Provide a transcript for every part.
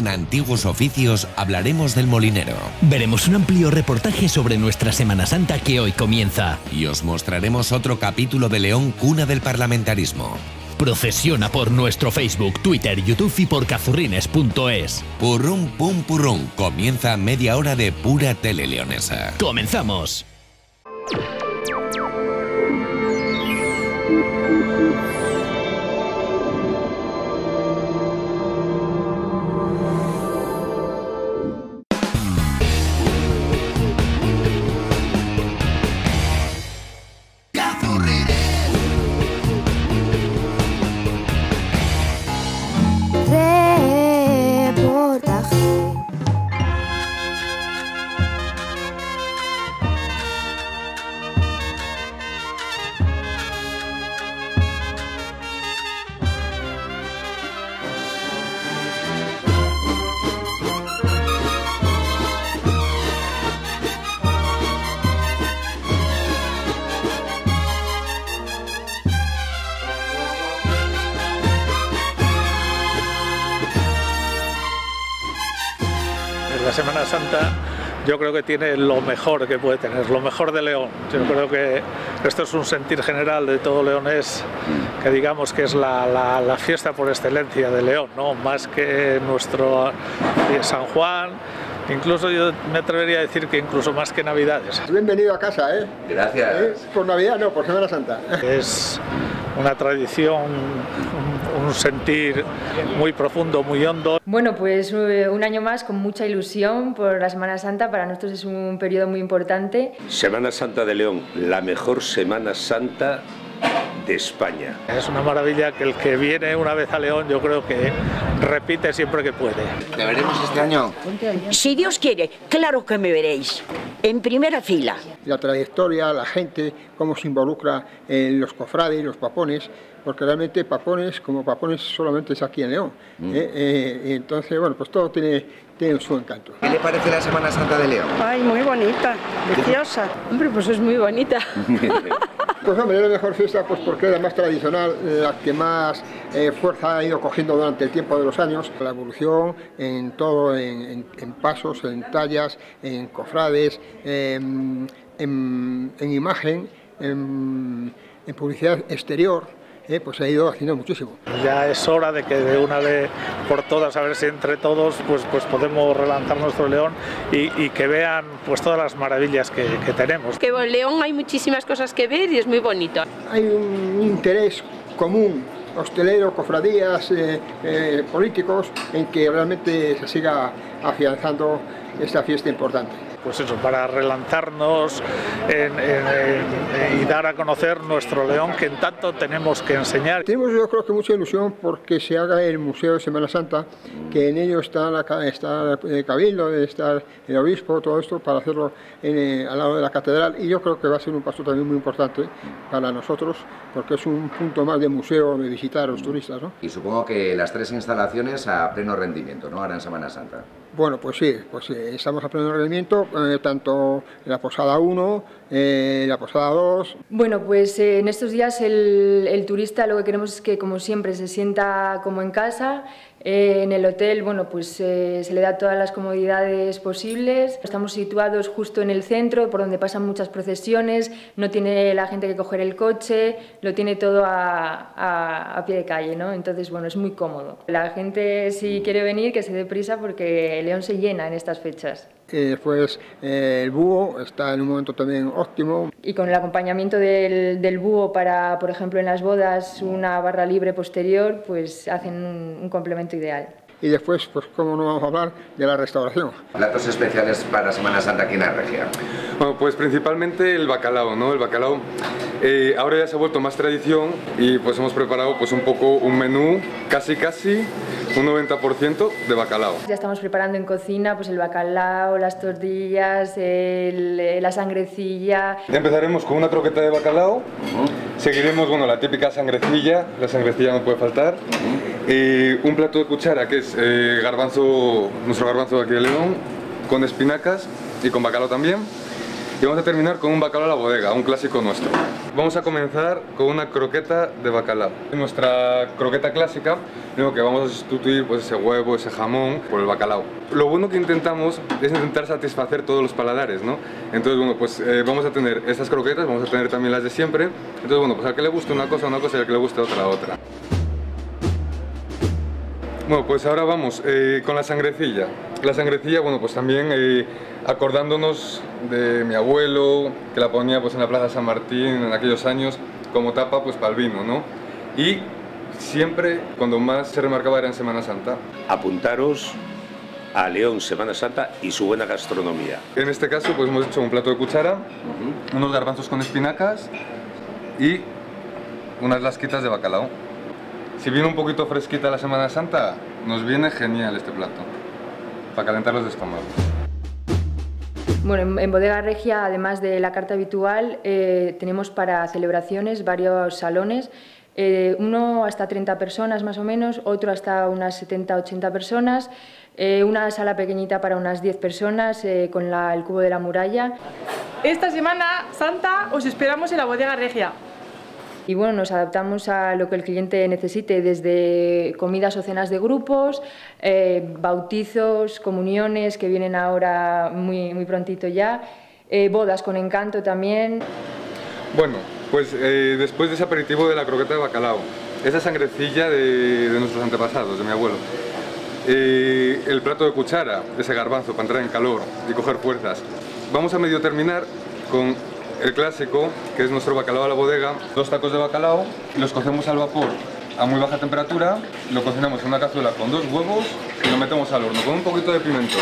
En Antiguos Oficios hablaremos del molinero. Veremos un amplio reportaje sobre nuestra Semana Santa que hoy comienza. Y os mostraremos otro capítulo de León, cuna del parlamentarismo. Procesiona por nuestro Facebook, Twitter, YouTube y por cazurrines.es. Purrum pum purrum. Comienza media hora de pura tele leonesa. ¡Comenzamos! Semana Santa yo creo que tiene lo mejor que puede tener, lo mejor de León. Yo creo que esto es un sentir general de todo leonés, que digamos que es la, la, la fiesta por excelencia de León, ¿no? más que nuestro San Juan, Incluso yo me atrevería a decir que incluso más que Navidades. Bienvenido a casa, ¿eh? Gracias. ¿Eh? Por Navidad, no, por Semana Santa. Es una tradición, un, sentir muy profundo, muy hondo. Bueno, pues un año más con mucha ilusión por la Semana Santa. Para nosotros es un periodo muy importante. Semana Santa de León, la mejor Semana Santa de España. Es una maravilla que el que viene una vez a León yo creo que repite siempre que puede. ¿Te veremos este año? Si Dios quiere, claro que me veréis. En primera fila. La trayectoria, la gente, cómo se involucra en los cofrades, los papones, porque realmente papones, como papones, solamente es aquí en León. Mm. ¿eh? Eh, entonces, bueno, pues todo tiene, tiene su encanto. ¿Qué le parece la Semana Santa de León? Ay, muy bonita, preciosa. Hombre, pues es muy bonita. Pues hombre, es la mejor fiesta pues porque es la más tradicional, la que más eh, fuerza ha ido cogiendo durante el tiempo de los años. La evolución en todo, en, pasos, en tallas, en cofrades, en, en imagen, en, publicidad exterior. Eh, pues ha ido haciendo muchísimo. Ya es hora de que de una vez por todas, a ver si entre todos pues, pues podemos relanzar nuestro León y, y que vean pues todas las maravillas que, que tenemos. Que en León hay muchísimas cosas que ver y es muy bonito. Hay un interés común hostelero, cofradías, eh, eh, políticos, en que realmente se siga afianzando esta fiesta importante pues eso, para relanzarnos en, en, en, y dar a conocer nuestro León que en tanto tenemos que enseñar. Tenemos yo creo que mucha ilusión porque se haga el Museo de Semana Santa, que en ello está, la, está el Cabildo, está el Obispo, todo esto para hacerlo en, al lado de la Catedral y yo creo que va a ser un paso también muy importante para nosotros porque es un punto más de museo de visitar a los turistas. ¿no? Y supongo que las tres instalaciones a pleno rendimiento, ¿no? Ahora en Semana Santa. Bueno, pues sí, pues sí, estamos a pleno rendimiento, eh, tanto la Posada 1, eh, la Posada 2. Bueno, pues eh, en estos días el, turista lo que queremos es que, como siempre, se sienta como en casa. Eh, en el hotel, bueno, pues se le da todas las comodidades posibles. Estamos situados justo en el centro, por donde pasan muchas procesiones. No tiene la gente que coger el coche, lo tiene todo a, a, a pie de calle, ¿no? Entonces, bueno, es muy cómodo. La gente, si quiere venir, que se dé prisa porque León se llena en estas fechas. Después eh, el búho está en un momento también óptimo. Y con el acompañamiento del, del, búho para, por ejemplo, en las bodas, una barra libre posterior, pues hacen un complemento ideal. Y después, pues, ¿cómo no vamos a hablar de la restauración? ¿Platos especiales para Semana Santa aquí en la región? Bueno, pues principalmente el bacalao, ¿no? El bacalao eh, ahora ya se ha vuelto más tradición y pues hemos preparado pues un poco un menú casi casi un 90% de bacalao. Ya estamos preparando en cocina pues el bacalao, las tortillas, el, la sangrecilla. Ya empezaremos con una croqueta de bacalao, uh -huh. Seguiremos bueno, la típica sangrecilla, la sangrecilla no puede faltar, eh, un plato de cuchara que es eh, garbanzo, nuestro garbanzo de aquí de León, con espinacas y con bacalao también. Y vamos a terminar con un bacalao a la bodega, un clásico nuestro. Vamos a comenzar con una croqueta de bacalao. Nuestra croqueta clásica, lo que vamos a sustituir pues, ese huevo, ese jamón por el bacalao. Lo bueno que intentamos es intentar satisfacer todos los paladares, ¿no? Entonces, bueno, pues eh, vamos a tener estas croquetas, vamos a tener también las de siempre. Entonces, bueno, pues al que le guste una cosa, una cosa y al que le guste otra, otra. Bueno, pues ahora vamos eh, con la sangrecilla. La sangrecilla, bueno, pues también eh, acordándonos de mi abuelo, que la ponía pues en la Plaza San Martín en aquellos años como tapa pues para el vino, ¿no? Y siempre cuando más se remarcaba era en Semana Santa. Apuntaros a León Semana Santa y su buena gastronomía. En este caso pues hemos hecho un plato de cuchara, unos garbanzos con espinacas y unas lasquitas de bacalao. Si viene un poquito fresquita la Semana Santa, nos viene genial este plato, para calentar los estómagos. Bueno, en, Bodega Regia, además de la carta habitual, eh, tenemos para celebraciones varios salones, eh, uno hasta 30 personas más o menos, otro hasta unas 70-80 personas, eh, una sala pequeñita para unas 10 personas con el cubo de la muralla. Esta Semana Santa os esperamos en la Bodega Regia. Y bueno, nos adaptamos a lo que el cliente necesite, desde comidas o cenas de grupos, eh, bautizos, comuniones que vienen ahora muy, muy prontito ya, eh, bodas con encanto también. Bueno, pues eh, después de ese aperitivo de la croqueta de bacalao, esa sangrecilla de, nuestros antepasados, de mi abuelo, el plato de cuchara, ese garbanzo para entrar en calor y coger fuerzas, vamos a medio terminar con el clásico, que es nuestro bacalao a la bodega, dos tacos de bacalao, los cocemos al vapor a muy baja temperatura, lo cocinamos en una cazuela con dos huevos y lo metemos al horno con un poquito de pimentón.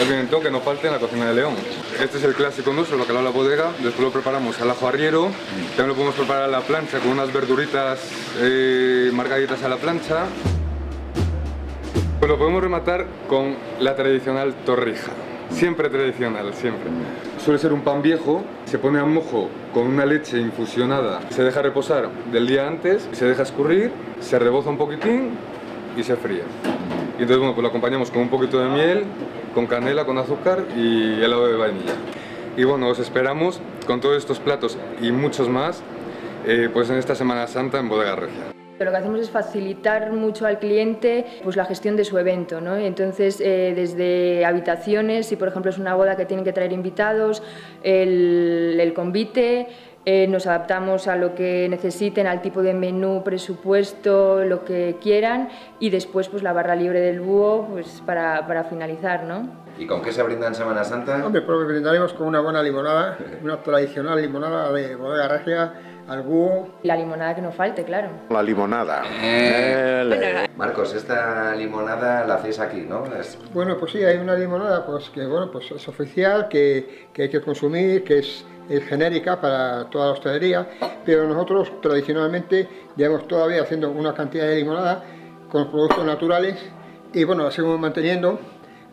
El pimentón que no falte en la cocina de León. Este es el clásico nuestro, el bacalao a la bodega, después lo preparamos al ajo arriero, también lo podemos preparar a la plancha con unas verduritas eh, a la plancha. Pues lo podemos rematar con la tradicional torrija. Siempre tradicional, siempre. Suele ser un pan viejo, se pone a mojo con una leche infusionada, se deja reposar del día antes, se deja escurrir, se reboza un poquitín y se fría. Y entonces bueno, pues lo acompañamos con un poquito de miel, con canela, con azúcar y helado de vainilla. Y bueno, os esperamos con todos estos platos y muchos más eh, pues en esta Semana Santa en Bodega Regia. Lo que hacemos es facilitar mucho al cliente pues, la gestión de su evento. ¿no? Entonces, eh, desde habitaciones, si por ejemplo es una boda que tienen que traer invitados, el, convite, eh, nos adaptamos a lo que necesiten, al tipo de menú, presupuesto, lo que quieran, y después pues, la barra libre del búho pues, para, para finalizar. ¿no? ¿Y con qué se brinda en Semana Santa? Hombre, pues brindaremos con una buena limonada, una tradicional limonada de bodega regia, al búho. La limonada que no falte, claro. La limonada. Marcos, esta limonada la hacéis aquí, ¿no? Es- Bueno, pues sí, hay una limonada pues que bueno, pues es oficial, que, que hay que consumir, que es, es genérica para toda la hostelería, pero nosotros tradicionalmente llevamos todavía haciendo una cantidad de limonada con productos naturales y bueno, la seguimos manteniendo.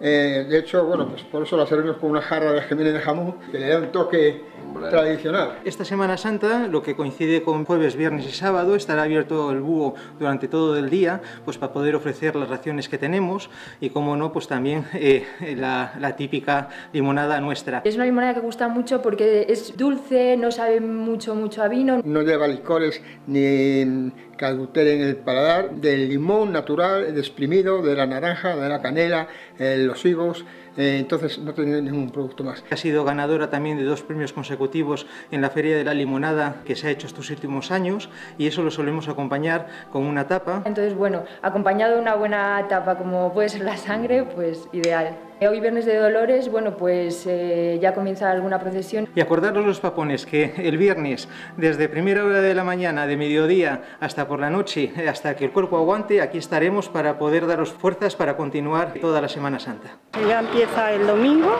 Eh, de hecho, bueno, pues por eso la servimos con una jarra de gemines de jamón, que le da un toque tradicional. Esta Semana Santa, lo que coincide con jueves, viernes y sábado, estará abierto el búho durante todo el día, pues para poder ofrecer las raciones que tenemos y, como no, pues también eh, la, la típica limonada nuestra. Es una limonada que gusta mucho porque es dulce, no sabe mucho, mucho a vino. No lleva licores ni que adulteren el paladar, del limón natural, el exprimido, de la naranja, de la canela, eh, los higos, eh, entonces no tiene ningún producto más. Ha sido ganadora también de dos premios consecutivos en la Feria de la Limonada que se ha hecho estos últimos años y eso lo solemos acompañar con una tapa. Entonces, bueno, acompañado de una buena tapa como puede ser la sangre, pues ideal. Hoy viernes de Dolores, bueno, pues eh, ya comienza alguna procesión. Y acordaros los papones que el viernes, desde primera hora de la mañana, de mediodía, hasta por la noche, hasta que el cuerpo aguante, aquí estaremos para poder daros fuerzas para continuar toda la Semana Santa. Ya empieza el domingo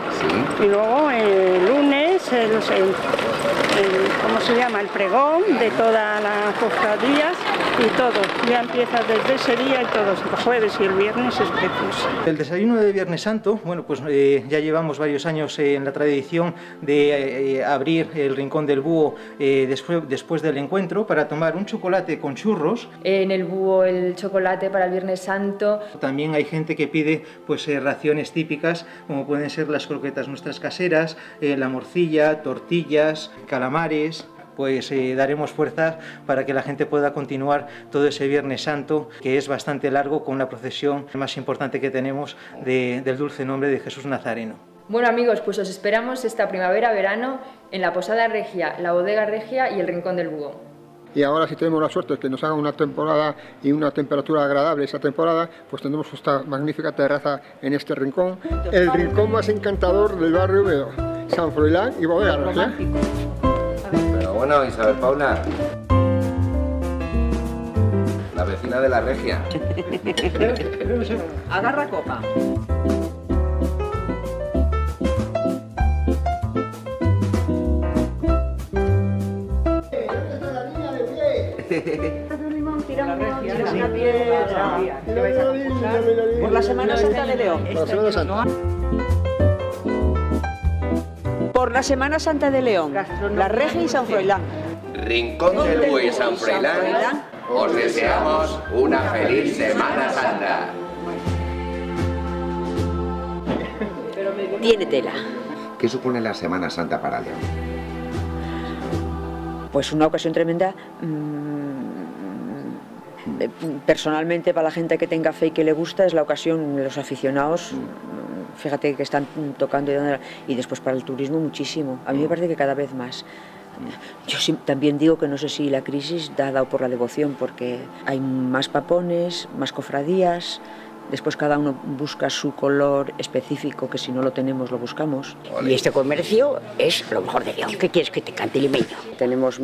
y luego el lunes, el, el- el- ¿cómo se llama? El pregón de todas las cofradías y todo. Ya empieza desde ese día y todos, el jueves y el viernes es precioso. El desayuno de Viernes Santo, bueno, pues eh, ya llevamos varios años eh, en la tradición de eh, abrir el rincón del búho después, después del encuentro para tomar un chocolate con churros. En el búho el chocolate para el Viernes Santo. También hay gente que pide pues raciones típicas como pueden ser las croquetas nuestras caseras, la morcilla, tortillas, calamares, pues eh, daremos fuerzas para que la gente pueda continuar todo ese Viernes Santo, que es bastante largo, con la procesión más importante que tenemos del dulce nombre de Jesús Nazareno. Bueno amigos, pues os esperamos esta primavera-verano en la Posada Regia, la Bodega Regia y el Rincón del Búho. Y ahora si tenemos la suerte de que nos haga una temporada y una temperatura agradable esa temporada, pues tendremos esta magnífica terraza en este rincón, el rincón más encantador del barrio de San Froilán y Bodega Bueno, Isabel Paula. La vecina de la regia. Agarra copa. Por la Semana Santa de León. Por la Semana Santa por la Semana Santa de León, La Regia y San Froilán. Rincón del Búho y San Froilán, os deseamos una feliz Semana Santa. Tiene tela. ¿Qué supone la Semana Santa para León? Pues una ocasión tremenda. Mm, personalmente, para la gente que tenga fe y que le gusta, es la ocasión, los aficionados fíjate que están tocando y, después para el turismo muchísimo. A mí me parece que cada vez más. Yo también digo que no sé si la crisis da dado por la devoción, porque hay más papones, más cofradías, después cada uno busca su color específico, que si no lo tenemos lo buscamos. Y este comercio es lo mejor de León. ¿Qué quieres que te cante limeño? Tenemos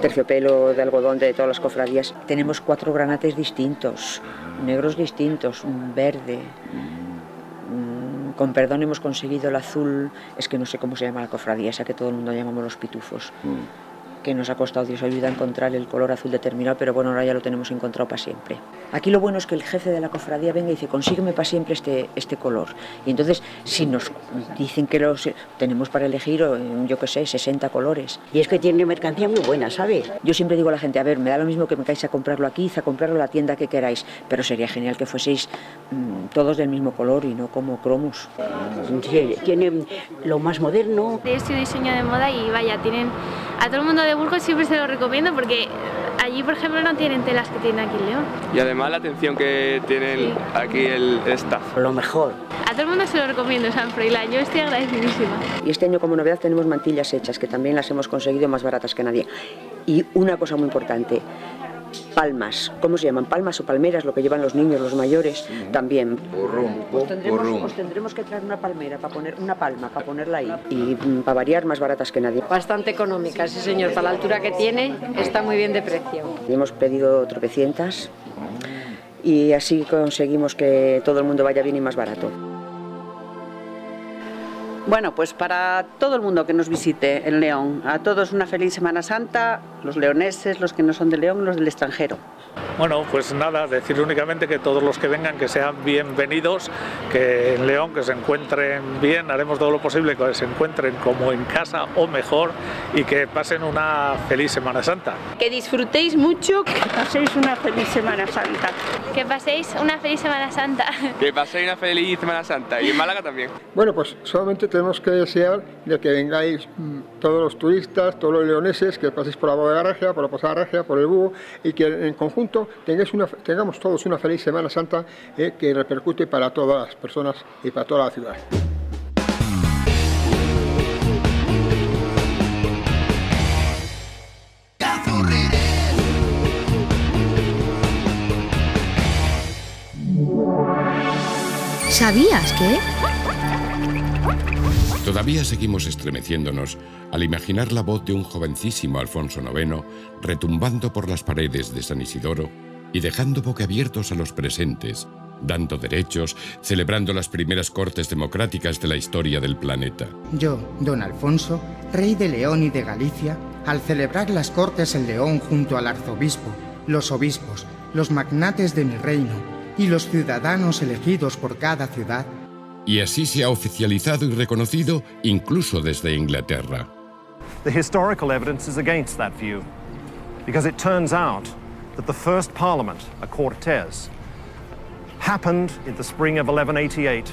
terciopelo de algodón de todas las cofradías. Tenemos cuatro granates distintos, negros distintos, verde con perdón hemos conseguido el azul, es que no sé cómo se llama la cofradía, esa que todo el mundo llamamos los pitufos. Mm que nos ha costado Dios ayuda a encontrar el color azul determinado, pero bueno, ahora ya lo tenemos encontrado para siempre. Aquí lo bueno es que el jefe de la cofradía venga y dice, consígueme para siempre este, este color. Y entonces, si nos dicen que los tenemos para elegir, yo qué sé, 60 colores. Y es que tiene mercancía muy buena, ¿sabes? Yo siempre digo a la gente, a ver, me da lo mismo que me caáis a comprarlo aquí, a comprarlo en la tienda que queráis, pero sería genial que fueseis mm, todos del mismo color y no como cromos. tiene lo más moderno. Estudio diseño de moda y vaya, tienen a todo el mundo de Burgos siempre se lo recomiendo porque allí, por ejemplo, no tienen telas que tienen aquí en León. Y además la atención que tienen aquí el staff. Lo mejor. A todo el mundo se lo recomiendo, San Froilán. Yo estoy agradecidísima. Y este año, como novedad, tenemos mantillas hechas, que también las hemos conseguido más baratas que nadie. Y una cosa muy importante, palmas. ¿Cómo se llaman? Palmas o palmeras, lo que llevan los niños, los mayores, también. Os tendremos, tendremos, que traer una palmera para poner una palma para ponerla ahí y mm, para variar más baratas que nadie. Bastante económica, sí señor. Para la altura que tiene está muy bien de precio. hemos pedido tropecientas y así conseguimos que todo el mundo vaya bien y más barato. Bueno, pues para todo el mundo que nos visite en León, a todos una feliz Semana Santa, los leoneses, los que no son de León, los del extranjero. Bueno, pues nada, decir únicamente que todos los que vengan que sean bienvenidos, que en León que se encuentren bien, haremos todo lo posible que se encuentren como en casa o mejor y que pasen una feliz Semana Santa. Que disfrutéis mucho, que paséis una feliz Semana Santa. Que paséis una feliz Semana Santa. Que paséis una feliz Semana Santa y en Málaga también. Bueno, pues solamente tenemos que desear de que vengáis mm, todos los turistas, todos los leoneses, que paséis por la bodega regia, por la posada regia, por el búho y que en conjunto una, tengamos todos una feliz Semana Santa eh, que repercute para todas las personas y para toda la ciudad. ¿Sabías que? Todavía seguimos estremeciéndonos al imaginar la voz de un jovencísimo Alfonso IX retumbando por las paredes de San Isidoro y dejando boquiabiertos a los presentes, dando derechos, celebrando las primeras cortes democráticas de la historia del planeta. Yo, don Alfonso, rey de León y de Galicia, al celebrar las cortes en León junto al arzobispo, los obispos, los magnates de mi reino y los ciudadanos elegidos por cada ciudad. Y así se ha oficializado y reconocido incluso desde Inglaterra. The historical evidence is against that view, because it turns out that the first parliament, a Cortes, happened in the spring of 1188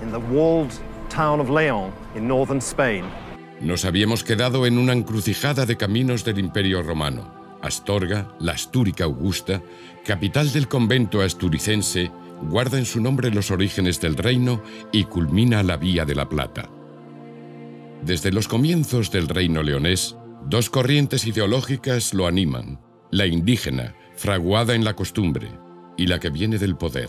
in the walled town of Leon in northern Spain. Nos habíamos quedado en una encrucijada de caminos del Imperio Romano. Astorga, la Astúrica Augusta, capital del convento asturicense, guarda en su nombre los orígenes del reino y culmina la Vía de la Plata. Desde los comienzos del reino leonés, dos corrientes ideológicas lo animan, la indígena, fraguada en la costumbre, y la que viene del poder.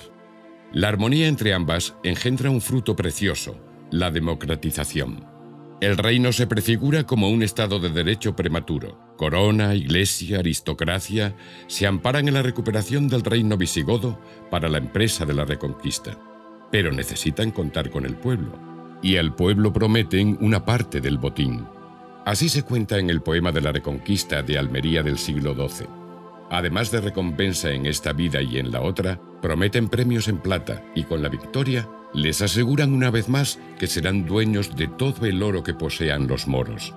La armonía entre ambas engendra un fruto precioso, la democratización. El reino se prefigura como un estado de derecho prematuro. Corona, iglesia, aristocracia se amparan en la recuperación del reino visigodo para la empresa de la reconquista. Pero necesitan contar con el pueblo, y al pueblo prometen una parte del botín. Así se cuenta en el poema de la Reconquista de Almería del siglo XII. Además de recompensa en esta vida y en la otra, prometen premios en plata y con la victoria les aseguran una vez más que serán dueños de todo el oro que posean los moros.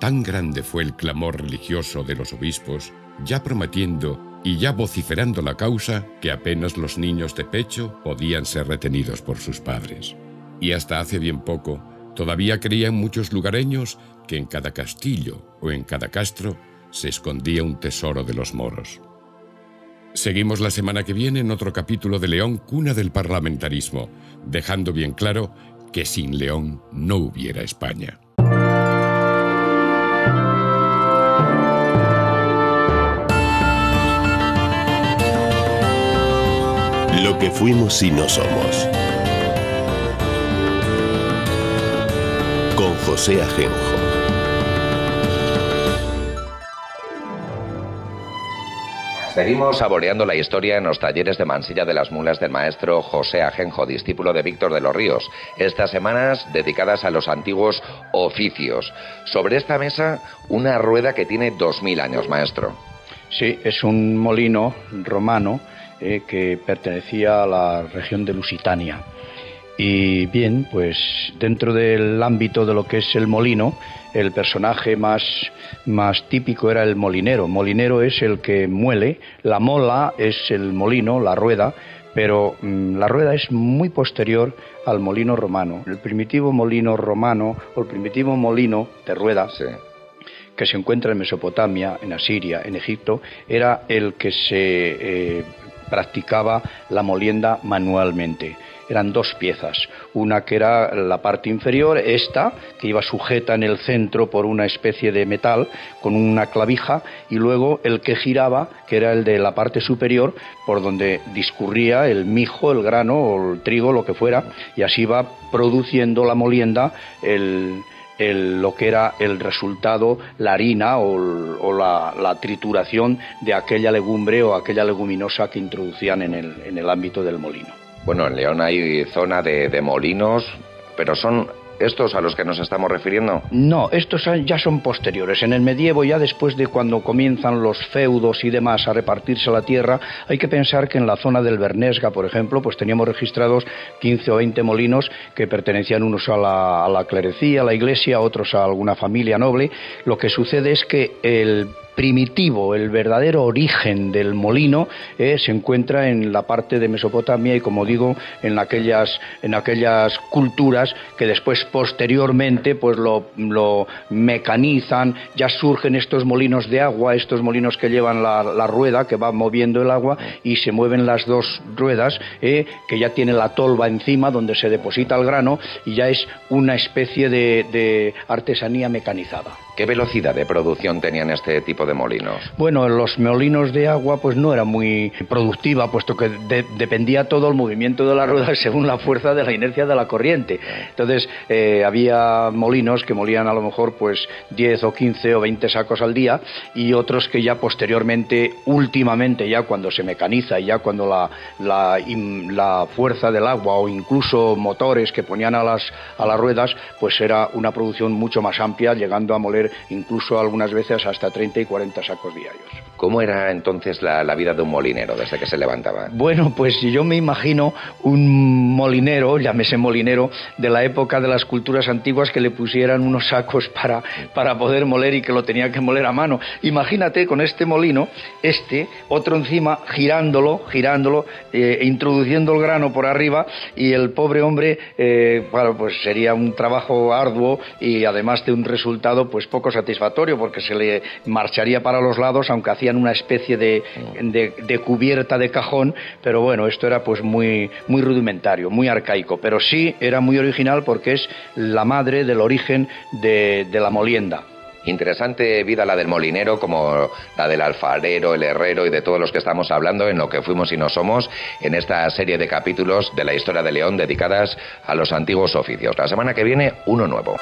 Tan grande fue el clamor religioso de los obispos, ya prometiendo y ya vociferando la causa, que apenas los niños de pecho podían ser retenidos por sus padres. Y hasta hace bien poco, todavía creían muchos lugareños que en cada castillo o en cada castro se escondía un tesoro de los moros. Seguimos la semana que viene en otro capítulo de León, cuna del parlamentarismo, dejando bien claro que sin León no hubiera España. Lo que fuimos y no somos. Con José Ajenjo. Seguimos saboreando la historia en los talleres de Mansilla de las Mulas del maestro José Ajenjo, discípulo de Víctor de los Ríos. Estas semanas dedicadas a los antiguos oficios. Sobre esta mesa, una rueda que tiene 2.000 años, maestro. Sí, es un molino romano eh, que pertenecía a la región de Lusitania. Y bien, pues dentro del ámbito de lo que es el molino, el personaje más, más típico era el molinero. Molinero es el que muele, la mola es el molino, la rueda, pero mm, la rueda es muy posterior al molino romano. El primitivo molino romano o el primitivo molino de rueda que se encuentra en Mesopotamia, en Asiria, en Egipto, era el que se eh, practicaba la molienda manualmente eran dos piezas. Una que era la parte inferior, esta, que iba sujeta en el centro por una especie de metal con una clavija, y luego el que giraba, que era el de la parte superior, por donde discurría el mijo, el grano o el trigo, lo que fuera, y así va produciendo la molienda el, lo que era el resultado, la harina o, la, trituración de aquella legumbre o aquella leguminosa que introducían en el ámbito del molino. Bueno, en León hay zona de, molinos, pero son estos a los que nos estamos refiriendo? No, estos ya son posteriores. En el medievo, ya después de cuando comienzan los feudos y demás a repartirse la tierra, hay que pensar que en la zona del Bernesga, por ejemplo, pues teníamos registrados 15 o 20 molinos que pertenecían unos a la, a la clerecía, a la iglesia, otros a alguna familia noble. Lo que sucede es que el primitivo, el verdadero origen del molino, eh, se encuentra en la parte de Mesopotamia y, como digo, en aquellas, en aquellas culturas que después, posteriormente, pues lo, lo mecanizan, ya surgen estos molinos de agua, estos molinos que llevan la, rueda, que va moviendo el agua y se mueven las dos ruedas, eh, que ya tiene la tolva encima donde se deposita el grano y ya es una especie de artesanía mecanizada. ¿Qué velocidad de producción tenían este tipo de molinos? Bueno, los molinos de agua pues no era muy productiva, puesto que dependía todo el movimiento de la rueda según la fuerza de la inercia de la corriente. Entonces, eh, había molinos que molían a lo mejor pues 10 o 15 o 20 sacos al día y otros que ya posteriormente, últimamente, ya cuando se mecaniza y ya cuando la, la, la fuerza del agua o incluso motores que ponían a las, a las ruedas, pues era una producción mucho más amplia, llegando a moler incluso algunas veces hasta 30 y 40 sacos diarios. ¿Cómo era entonces la, la, vida de un molinero desde que se levantaba? Bueno, pues yo me imagino un molinero, llámese molinero, de la época de las culturas antiguas que le pusieran unos sacos para, para poder moler y que lo tenía que moler a mano. Imagínate con este molino, este, otro encima, girándolo, girándolo, eh, introduciendo el grano por arriba y el pobre hombre, eh, bueno, pues sería un trabajo arduo y además de un resultado pues poco satisfactorio porque se le marcharía para los lados aunque hacía una especie de, de, cubierta de cajón, pero bueno, esto era pues muy, muy rudimentario, muy arcaico, pero sí era muy original porque es la madre del origen de, de la molienda. Interesante vida la del molinero, como la del alfarero, el herrero y de todos los que estamos hablando en lo que fuimos y no somos en esta serie de capítulos de la historia de León dedicadas a los antiguos oficios. La semana que viene, uno nuevo.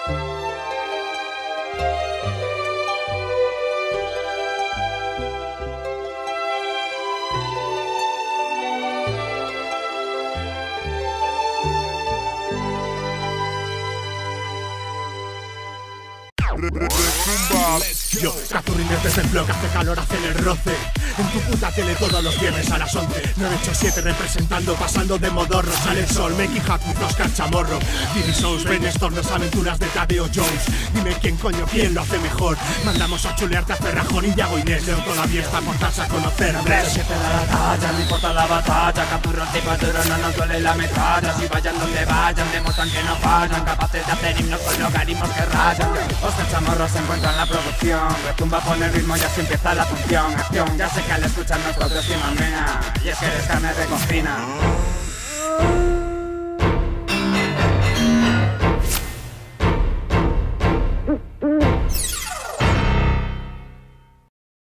Desde el blog, hace calor, hace el roce. En tu puta tele todos los viernes a las 11 987 representando, pasando de modorro Sale el sol, Meki Haku, Oscar Chamorro Diddy Brainstorm, las aventuras de Tadeo Jones. Dime quién coño, quién lo hace mejor. Mandamos a chulearte a Ferrajón y Yago Inés Leo todavía está por darse a conocer. Te da la talla, no importa la batalla. Capturro tipo duro, no nos duele la metralla. Si vayan donde vayan, demuestran que no fallan. Capaces de hacer himnos con logaritmos que rayan. Oscar Chamorro se encuentra en la producción Retumba por el ritmo y así empieza la función. Acción, ya sé que al escuchar nosotros y mamea Y es que eres carne de cocina